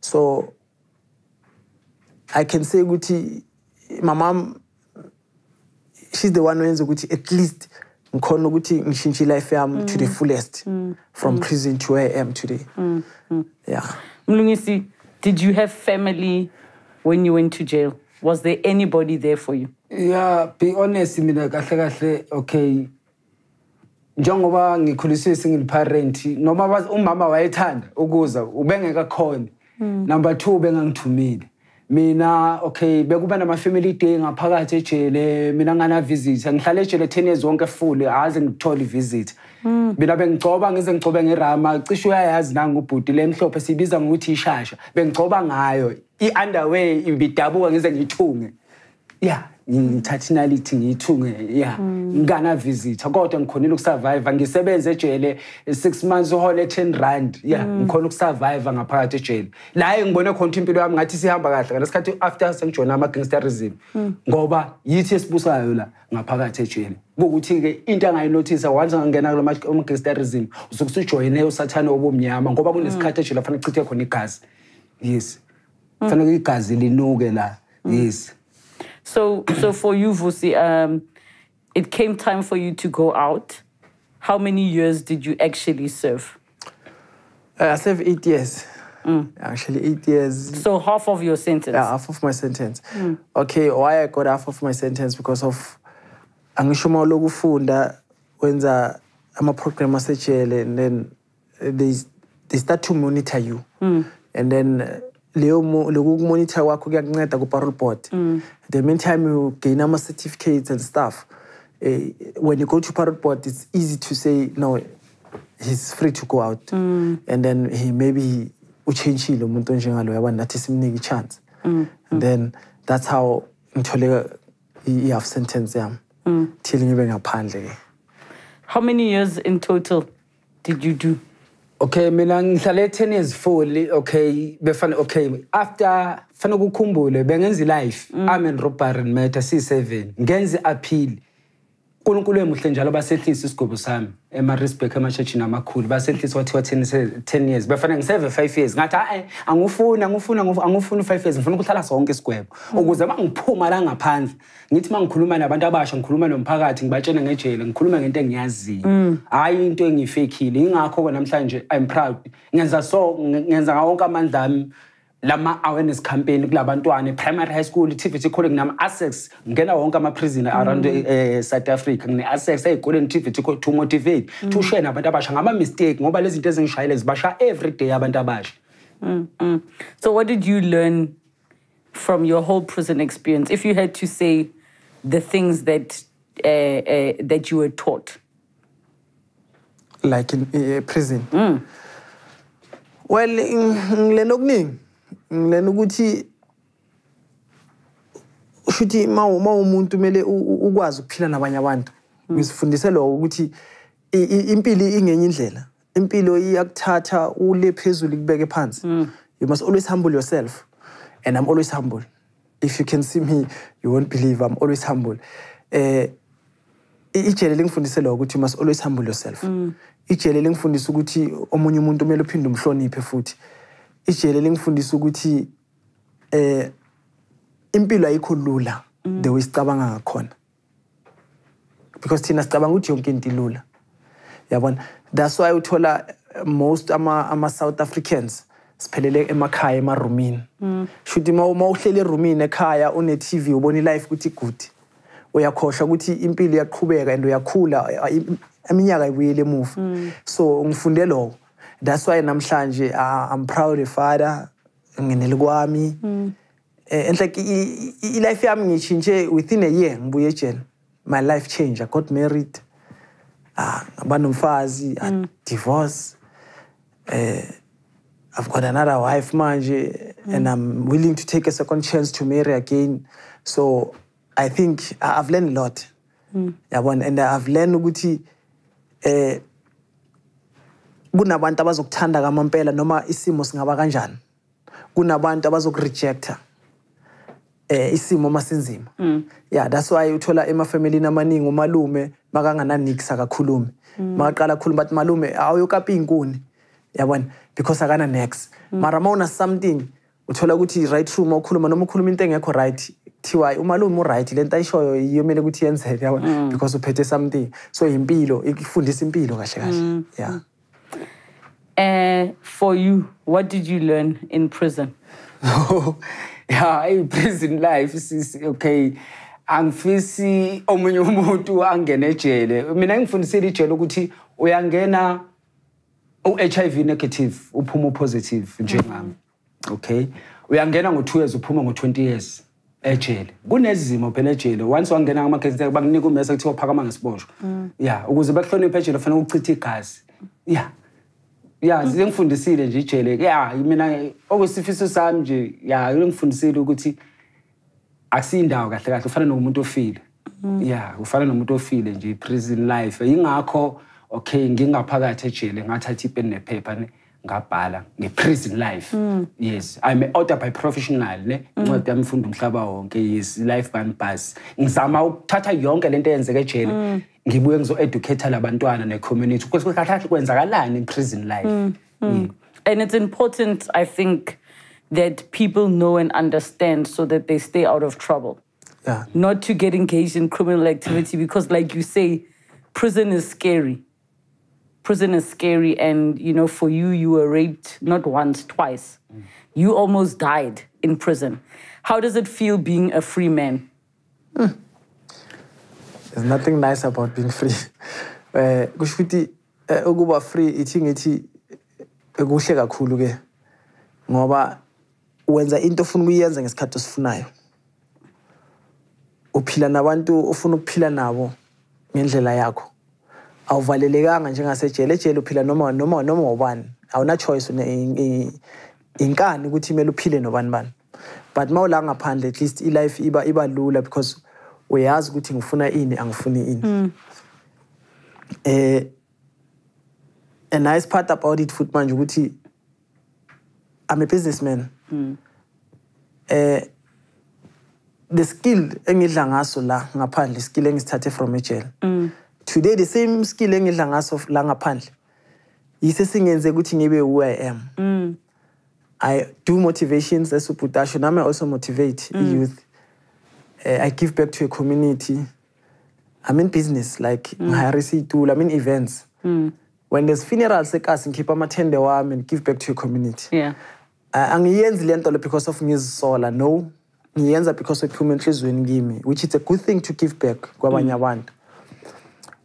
Speaker 3: So i can say ukuthi my mom she's the one oyenza ukuthi at least ngikhona ukuthi ngishintshe life yami to the mm. fullest mm. Mm. from prison to where i am today yeah
Speaker 1: Mlungisi, did you have family when you went to jail? Was there anybody there for you?
Speaker 2: Yeah, be honest mina kahle kahle okay. Njengoba ngikhuliswe single parent noma bas- umama wayethanda ukuza ubengeka khona. Number 2 bengangithumile. Mina okay bekuba nama family day ngaphakathi ejele. Mina ngana visit. Ngihlala ejele 10 years wonke full aze ngithole visit. Mina bengigcoba ngize ngigcobe ngerama. Cishe uyayazi nanga ubhuti lemhlophe sibiza ngokuthi ishasha. Bengigcoba ngayo. I-underwear ibidabuka ngize ngithunge. ya. Ngithatha inalithi ngiyithunge ya ngingana visitor kodwa ngikhonile ukusurvive ngisebenze ejele 6 months uhole 10 rand ya ngikhona ukusurvive ngaphakathi ejele. La engibone khona impilo yami ngathi sihamba kahle ngalesikhathi after sengijoyina ama gangsterism ngoba yithi esibusayo la ngaphakathi ejele. Ukuthi ke into angayinothisa once ngangena kula ama gangsterism usuke usujoyine usathane obumnyama ngoba kunesikhathi ejele fanele uchithe khona igazi. Yes. Fanele igazi linuke la. Yes.
Speaker 1: So, so for you, Vusi, um, it came time for you to go out. How many years did you actually serve?
Speaker 3: Uh, I served eight years. Actually, eight years.
Speaker 1: So half of your sentence.
Speaker 3: Yeah, half of my sentence. Okay, why I got half of my sentence because of angisho uma uloku ufunda wenza ama program asejele and then they they start to monitor you. And then leyo kwakho kuyakunceda ku parole board. Mm. The meantime you gain ama certificates and stuff. Uh, when you go to parole board it's easy to say no he's free to go out. Mm. And then he maybe uchangile umuntu onjengalo yabona nathi simnike i-chance. Mm, and then that's how ngithole i-half sentence yami till ngibe ngaphandle ke
Speaker 1: How many years in total did you do?
Speaker 2: Okay mina ngihlale 10 years full okay befana okay after fana ukukhumbule bengenza life I'm in robbery matter C7 ngenze appeal. uNkulunkulu emuhle njalo basehlisa isigaba sami eMaritzburg emachurchini amakhulu. Basehlisa wathiwa 10 10 years. Befana ngiseve 5 years. Ngathi hayi angufuni angufuni angufu- angufuni 5 years. Ngifuna ukuhlala sonke isigwebo. Ukuze mangiphuma la ngaphandle ngithi mangikhuluma nabantu abasha ngikhuluma nomphakathi ngibatshene ngejele ngikhuluma ngento engiyaziyo. Hayi into engiyifekile ingakho ke namhlanje I'm proud. Ngenza so ngenza ngawo wonke amandla ami. Lama awareness campaign kulabantwana primary high school TVET calling nama access ngena wonke ama prison around eh, South Africa ngine access ezikoleni TVET call to motivate to share nabantu abasha ngama mistake ngoba lezi zinto ezingishayile zibasha every day abantu abasha
Speaker 1: Mm. So what did you learn from your whole prison experience? If you had to say the things that uh, uh, that you were taught.
Speaker 3: like in uh, prison well ng- ngilena okuningi ngilena ukuthi ushuthi ma uma umuntu kumele ukwazi ukuphila nabanye abantu. Ngisifundise lokho ukuthi impilo ingenye indlela. Impilo iyakuthatha ule phezulu ikubeke phansi. You must always humble yourself. And i'm always humble. If you can see me you won't believe i'm always humble. Eh ijele lingifundise lokho ukuthi you must always humble yourself. Ijele lingifundise ukuthi omunye umuntu kumele uphinde umhloniphe futhi. Ijele lingifundise ukuthi eh impilo ayikho lula the way sicabanga ngakhona. Because thina sicabanga ukuthi yonke into ilula. Yabona? That's why uthola eh, most ama ama South Africans siphelele emakhaya emarumini. Shuthi ma uma uhlele erumini ekhaya une TV ubona life ukuthi good. Uyakhohlwa ukuthi impilo iyaqhubeka and uyakhula eh, im- iminyaka ibuyele emuva. So ngifunde lokho. That's why namhlanje ah, I'm proud a father. Nginele kwami. Eh enhle i- i- i- life yami ngichintshe within a year ngibuye ejele. My life changed i got married. Ah ngaba nomfazi i divorce. Eh I've got another wife manje and I'm willing to take a second chance to marry again. So I think I've learned a lot. Yabona and I've learned ukuthi eh kunabantu abazokuthanda kamampela noma isimo singaba kanjani. Kunabantu abazokurejecta eh isimo masinzima. Yeah, that's why uthola emafamilini amaningi umalume makangananix akakhulumi. Makaqala ukukhuluma bathi malume awuyokapa inkuni. Yabona because akana next. Mara mawuna something uthola ukuthi right room okhuluma noma ukhuluma into engekho right kuthiwa umalume uright lento ayishoyo yiyo kumele ukuthi yenzeke yabona because uphethe something so impilo ikufundisa impilo kahle kahle yeah
Speaker 1: Uh, for you, what did you learn in prison?
Speaker 2: ya hey prison life sisi okay angifisi omunye umuntu angene ejele. Mina ngifundisile ijele ukuthi uyangena u-HIV negative uphuma upositive njengami okay? Uyangena ngo-2 years uphuma ngo-20 years ejele. Kunezimo phela ejele. Once wangena ngamakhesi bakunika umesa kuthiwa uphakama ngesiboshwa. Ya ukuze bakuhloniphe ejele fanele ukuchitha igazi. Ya ya zingifundisile nje ijele. Ya mina okusifiso sami nje ya ngifundisile ukuthi akusiyindawo kahle kahle ufana nomuntu ofile. Ya ufana nomuntu ofile nje prison life. Yingakho okay ngingaphakathi ejele ngathatha ipeni nephepha ne ngabhala nge-prison life. Yes i'm a author by professional ne? Incwadi yami ifunda umhlaba wonke yes life ban bus. Ngizama ukuthatha yonke lento eyenzeka ejele. Ngibuye ngizo-educata labantwana ne-community ukuthi kahle kwenzakalani in-prison life Yeah.
Speaker 1: And it's important, I think, that people know and understand so that they stay out of trouble.
Speaker 3: yeah
Speaker 1: Not to get engaged in criminal activity because, like you say, prison is scary. Prison is scary, and you know, for you, you were raped not once, twice. You almost died in prison. How does it feel being a free man?
Speaker 3: There's nothing nice about being free. Eh kusho ukuthi eh, ukuba free ithi ngithi eh, kuhle kakhulu ke ngoba wenza into ofuna ukuyenza ngesikhathi osifunayo. Uphila nabantu ofuna ukuphila nabo ngendlela yakho. Awuvalelekanga njengasejele ejele uphila noma noma noma ubani. Awuna choice une- i- i- inkani ukuthi kumele uphile nobani bani. But mawula ngaphandle at least i-life iba iba lula because uyazi ukuthi ngifuna ini angifuni ini. Eh a nice part about it futhi manje ukuthi I'm a businessman. Eh the skill engidla ngaso la ngaphandle skill engisithathe from ejele today the same skill engidla ngaso la ngaphandle yise singenze ukuthi ngibe who I am. I do motivations as uputasho nami also motivate youth uh, I give back to a community. I'm in business like ngihayarisa iy'tulo I'm in events. When there's funerals like ekasi ngikhipha amathende wami and give back to a community.
Speaker 1: Yeah.
Speaker 3: Uh, angiyenzi le nto because of ngizisola no. Ngiyenza because ephuma enhlizweni kimi which is a good thing to give back kwabanye abantu.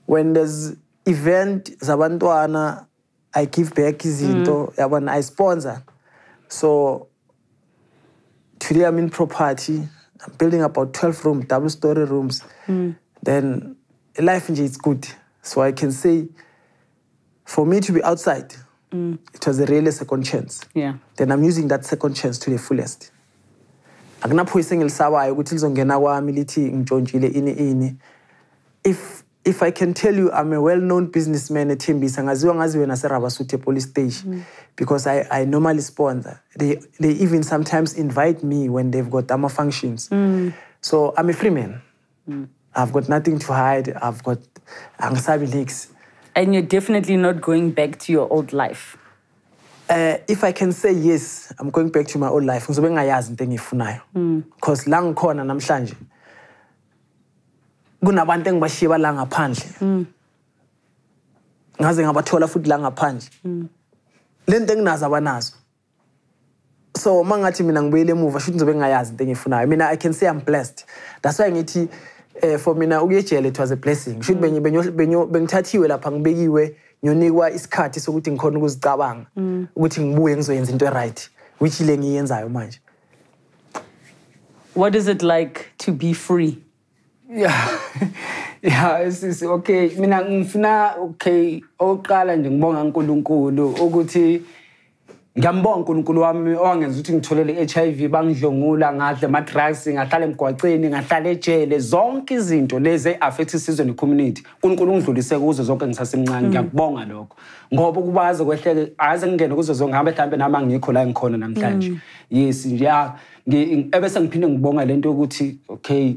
Speaker 3: When there's event zabantwana i give back izinto yabona i sponsor. So today i'm in property i'm building about 12 room double story rooms hmm. then life in is good. So i can say for me to be outside hmm. it was a really second chance.
Speaker 1: Yeah.
Speaker 3: then i'm using that second chance to the fullest. Akunaphoyisa engilisabayo ukuthi lizongena kwami lithi ngitshontshile ini ini. If if i can tell you i'm a well-known businessman at ethembisa ngaziwa ngaziwe naserabasuthe police station mm. because I, i normally sponsor. They, they even sometimes invite me when they've got ama-functions mm. so i'm a free man. Mm. I've got nothing to hide. I've got angisabi nix
Speaker 1: And you're definitely not going back to your old life.
Speaker 3: uh, if I can say yes, I'm going back to my old life. Ngizobe ngayazi into engiyifunayo. Because la ngikhona namhlanje kunabantu ngaphandle. Mm. Ngaze ngabathola futhi la ngaphandle. Mm. Lento enginazo abanazo. So mangathi mina ngibuyele emuva ngizobe ngayazi into engiyifunayo. Mina I can say I'm blessed. That's why ngithi eh for mina it was a blessing. Should mm. benye benyo- benyo- bengithathiwe lapha ngibekiwe ngiyonikwa isikhathi sokuthi ngikhona ukuzicabanga ukuthi ngibuye ngizoyenza into which ile ngiyenzayo manje.
Speaker 1: What is it like to be free?
Speaker 2: Yeah. Yeah, sisi okay. Mina ngifuna okay oqala nje ngibonga uNkulunkulu ukuthi ngiyambonga uNkulunkulu wami owangenza ukuthi ngitholele i-HIV bangidlongula ngadle ama-drugs ngahlala emgwaceni ngahlala ejele. Zonke izinto lezi e-affect isizwe ne-community uNkulunkulu ungidlulise kuzo zonke ngisasemncane. Ngiyakubonga lokho. Ngoba ukuba aze kwehleke aze ngingene kuzo zonke ngabe mhlawumbe nami angikho la ngikhona namhlanje. Yes nje ya ebese ngiphinde ngibonga lento yokuthi okay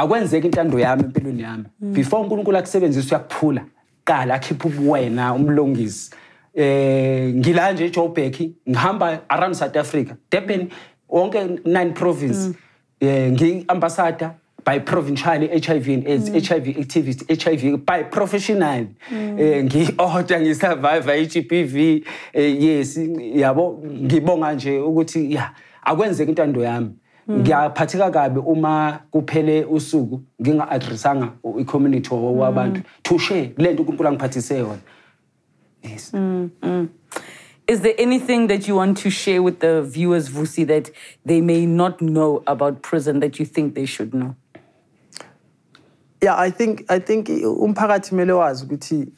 Speaker 2: akwenzeki intando yami empilweni yami. Before uNkulunkulu akusebenzisa uyakuphula. Qala akhipha ubuwena umlungisi eh ngila nje eJoburg ngihamba around South Africa. Durban wonke nine province. Eh ngi ambassador by provincial HIV and AIDS HIV activist HIV by professional. Eh ngi order ngi survivor HPV yes yabo ngibonga nje ukuthi ya akwenzeki intando yami. Ngiyaphatheka kabi uma kuphele usuku nginga-addressanga i-community wabantu. To share lento uNkulunkulu angiphathise yona. Yes.
Speaker 1: Is there anything that you want to share with the viewers, Vusi, that they may not know about prison that you think they should know?
Speaker 3: Yeah, I think I think umphakathi kumele wazi ukuthi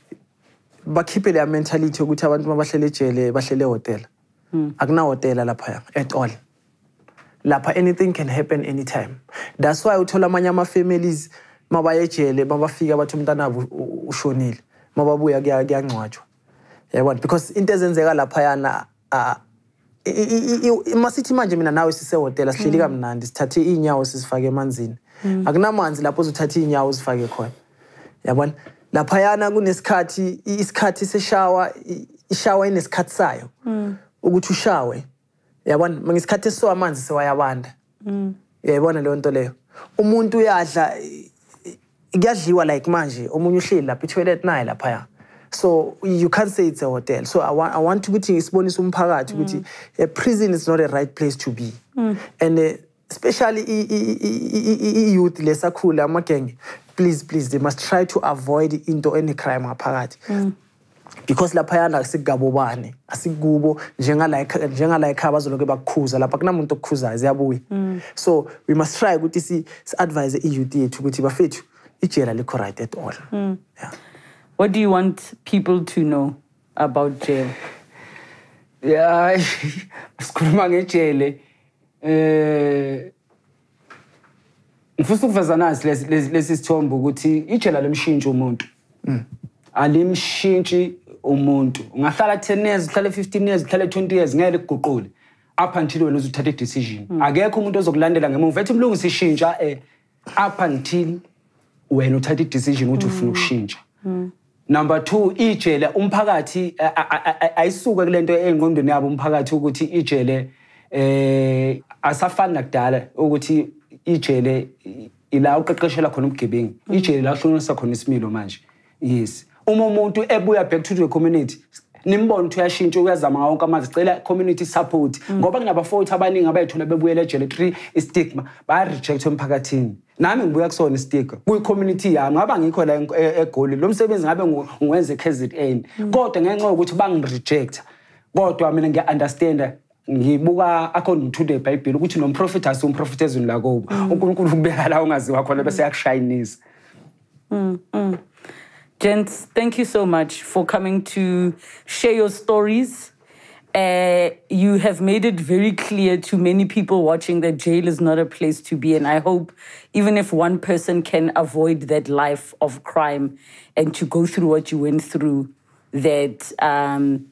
Speaker 3: bakhiphe leya mentality ukuthi abantu mabahlele ejele bahlele ehotela. Akuna hotela lapha at all. Lapha anything can happen anytime. That's why uthola amanye ama families mabaya ejele mabafika bathi umntana wabo ushonile. Mababuya kuyangcwatshwa. Yabona because into ezenzeka lapha yana masithi manje mina nawe sisehotela sihleli kamnandi sithathe inyawo sisifake emanzini. Akunamanzi lapho uzothatha inyawo uzifake khona. Yabona laphayana kunesikhathi isikhathi seshawa ishawa inesikhathi sayo. Ukuthi ushawe. Yabona ngesikhathi esiso amanzi sewayabanda uyayibona leyo nto leyo. Umuntu uyadla kuyadliwa like manje omunye uhleli lapha i-toilet naye laphaya. So you can't say it's a hotel. So i want, I want ukuthi ngisibonise umphakathi ukuthi a prison is not a right place to be. And uh, especially i-youth lesakhula amagenge please please they must try to avoid into ene-crime ngaphakathi. Because laphayana asikugabobane asikubo njengalayikha abazoloke bakukhuza lapha. Kunamuntu okukhuzayo ziyabuya. So we must try ukuthi si-advise i-youth yethu ukuthi bafethu ijela likho right at all. Yeah.
Speaker 1: What do you want people to know about jail?
Speaker 2: Yeah, sikhuluma ngejele. Eh ngifisa ukuveza nazi lesi sithombe ukuthi ijela lemshintsha umuntu. Alimshintshi umuntu. Ungahlala 10 years uhlale 15 years uhlale 20 years ngeke likuguqule. Up until wena uzothatha i-decision. Akekho umuntu ozokulandela ngemuva. Ethi mlungisi ishintsha eh up until wena uthatha i-decision ukuthi ufuna ukushintsha. Number 2 ijele umphakathi ayisuke kulento engqondweni yabo umphakathi ukuthi ijele eh asafani nakudala ukuthi ijele ila uqeqeshela khona ubugebengu. Ijele la uhlonisa khona isimilo manje. Yes. Uma umuntu ebuya back to the community nimbona ukuthi uyashintsha uyazama wonke amazwi cela community support. Ngoba kunabafowethu abaningi abayithola bebuyela ejele 3 istigma baya-reject emphakathini. Nami ngibuya kusona istigma kuyi-community yami. Ngaba ngikho la egoli lo msebenzi ngabe ngiwenze k-zn kodwa ngenxa yokuthi bangi-rejecta kodwa mina ngiya-understanda ngibuka according to the bible ukuthi nomprofethi asiwumprofethi ezweni lakubo. Unkulunkulu ukubeka la ungaziwa khona bese yakushayinisa
Speaker 1: Gents, thank you so much for coming to share your stories. Uh, you have made it very clear to many people watching that jail is not a place to be. And I hope even if one person can avoid that life of crime and to go through what you went through, that um,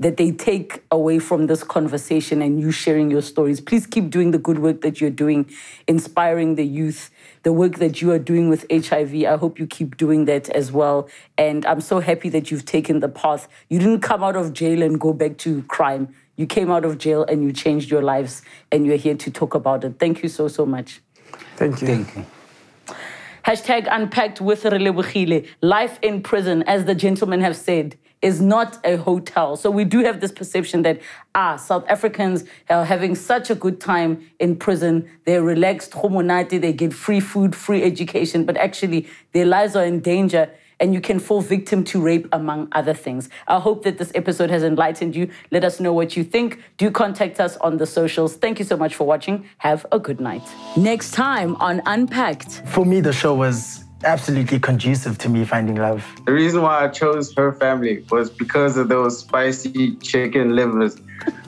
Speaker 1: that they take away from this conversation and you sharing your stories. Please keep doing the good work that you're doing, inspiring the youth, the work that you are doing with HIV. I hope you keep doing that as well. And I'm so happy that you've taken the path. You didn't come out of jail and go back to crime. You came out of jail and you changed your lives, and you're here to talk about it. Thank you so, so much.
Speaker 3: thank you
Speaker 2: thank you
Speaker 1: Hashtag unpacked with Relebogile. Life in prison, as the gentlemen have said, is not a hotel. So we do have this perception that, ah, South Africans are having such a good time in prison. They're relaxed, homonati, they get free food, free education, but actually their lives are in danger. and you can fall victim to rape, among other things. I hope that this episode has enlightened you. Let us know what you think. Do contact us on the socials. Thank you so much for watching. Have a good night. Next time on Unpacked.
Speaker 4: For me, the show was absolutely conducive to me finding love.
Speaker 5: The reason why I chose her family was because of those spicy chicken livers.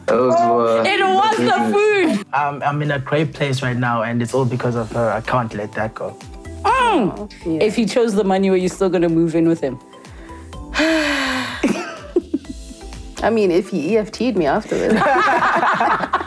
Speaker 5: Those were.
Speaker 1: It was the food.
Speaker 4: Um, I'm in a great place right now, and it's all because of her. I can't let that go.
Speaker 1: Mm. If he chose the money, were you still going to move in with him?
Speaker 6: I mean, if he EFT'd me afterwards.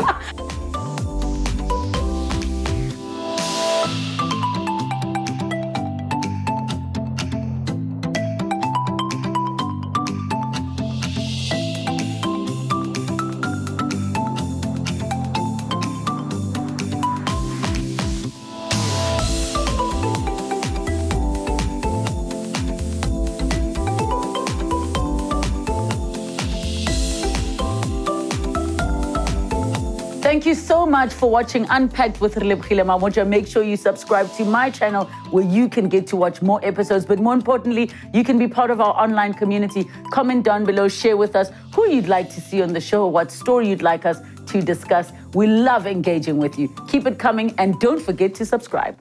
Speaker 1: Thank you so much for watching Unpacked with Relebogile Mabotja. Make sure you subscribe to my channel where you can get to watch more episodes. But more importantly, you can be part of our online community. Comment down below, share with us who you'd like to see on the show, what story you'd like us to discuss. We love engaging with you. Keep it coming and don't forget to subscribe.